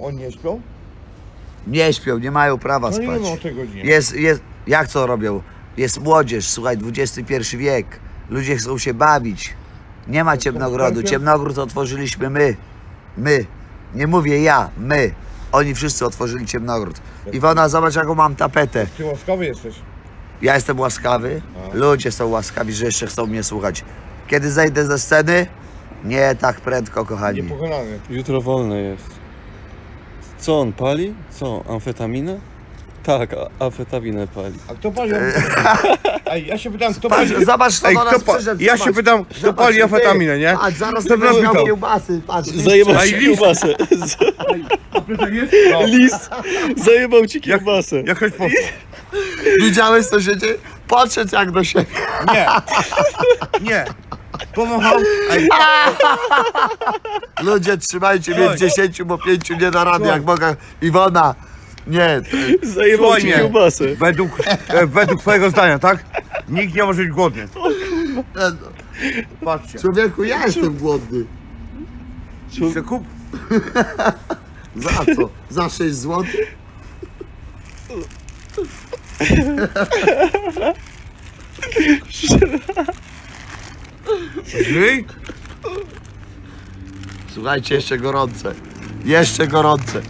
Oni nie śpią? Nie śpią, nie mają prawa No nie spać. ma o tej godzinie. Jest, jest, jak co robią? Jest młodzież, słuchaj, XXI wiek. Ludzie chcą się bawić. Nie ma ciemnogrodu. Ciemnogród otworzyliśmy my. My. Nie mówię ja, my. Oni wszyscy otworzyli ciemnogród. Iwona, zobacz jaką mam tapetę. Ty łaskawy jesteś. Ja jestem łaskawy. Ludzie są łaskawi, że jeszcze chcą mnie słuchać. Kiedy zejdę ze sceny? Nie tak prędko, kochani. Niepokonany. Jutro wolne jest. Co on pali? Co? Amfetaminę? Tak, a- amfetaminę pali. A kto pali? Ej, ja się pytam, kto Patrz, pali? zobacz, kto Ej, do kto nas pa- przyszedł. ja zobacz. się pytam, kto Zobacz, pali ty. amfetaminę, nie? Patrz, zaraz To będziesz miał kiełbasy. Patrz, Zajebał ci list. kiełbasę. No. Lis! Zajebał ci kiełbasę. Jakoś po... Widziałeś co się dzieje? Podszedł jak do siebie. Nie. Nie. Pomachał. Ej, Ludzie, trzymajcie mnie w Słuchaj. 10, bo 5 nie da rady, jak mogę. Iwona, nie. to- Zajebał ci kiełbasę. według, e, według twojego zdania, tak? Nikt nie może być głodny. Patrzcie. Człowieku, ja jestem głodny. Se kup. Za co? Za 6 zł? Żyj. Słuchajcie, jeszcze gorące. Jeszcze gorące.